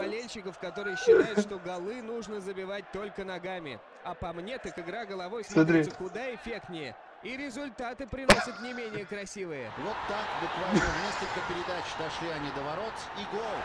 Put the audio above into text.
болельщиков, которые считают, что голы нужно забивать только ногами. А по мне, так игра головой Смотри. смотрится куда эффектнее. И результаты приносят не менее красивые. Вот так буквально в несколько передач дошли они до ворот и гол.